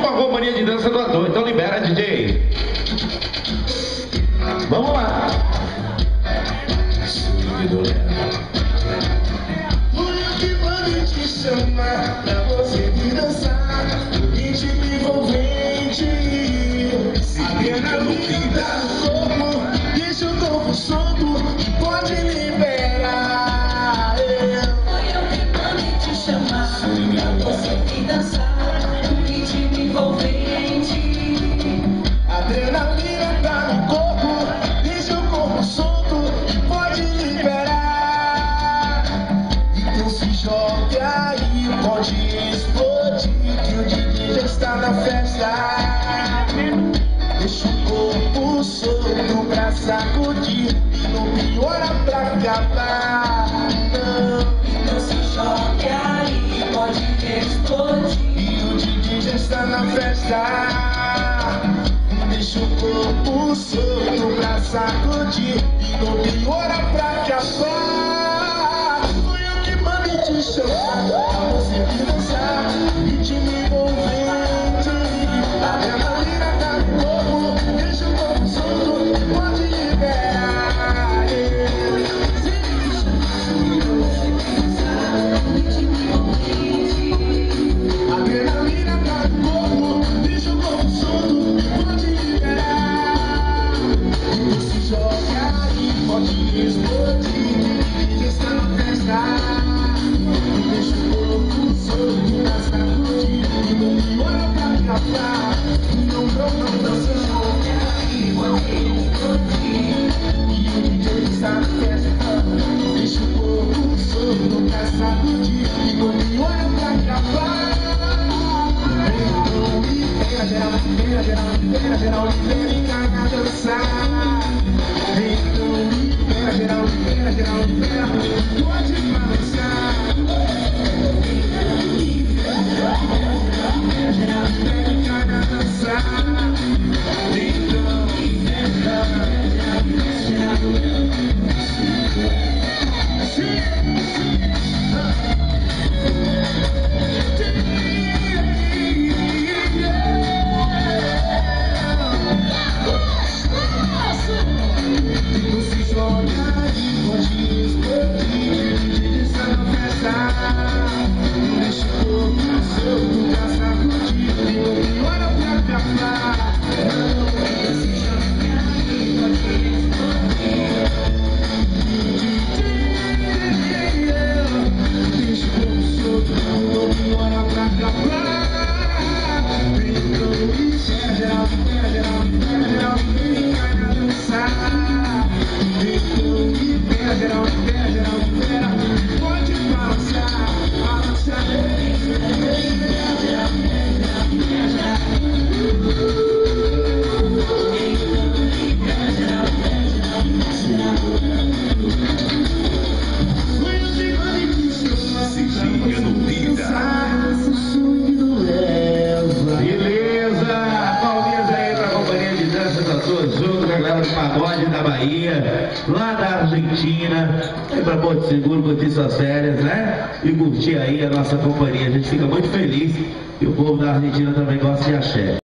Com a companhia de dança do ator, então libera, DJ. Vamos lá. Eu que mandei te chamar pra você me dançar Ritmo envolvente Adrenalina no corpo Deixa o corpo solto pode liberar eu que mandei te chamar Pra você vir dançar sacudir não piora pra acabar festa. Deixa o corpo solto pra sacudir. E não piora pra acabar Fui eu que mandei te chamar libera, geral, libera, caga dançar. Então libera, geral, libera, geral, libera, pode Não pagode da Bahia, lá da Argentina. Vem pra Porto Seguro curtir suas férias, né? E curtir aí a nossa companhia. A gente fica muito feliz e o povo da Argentina também gosta de axé.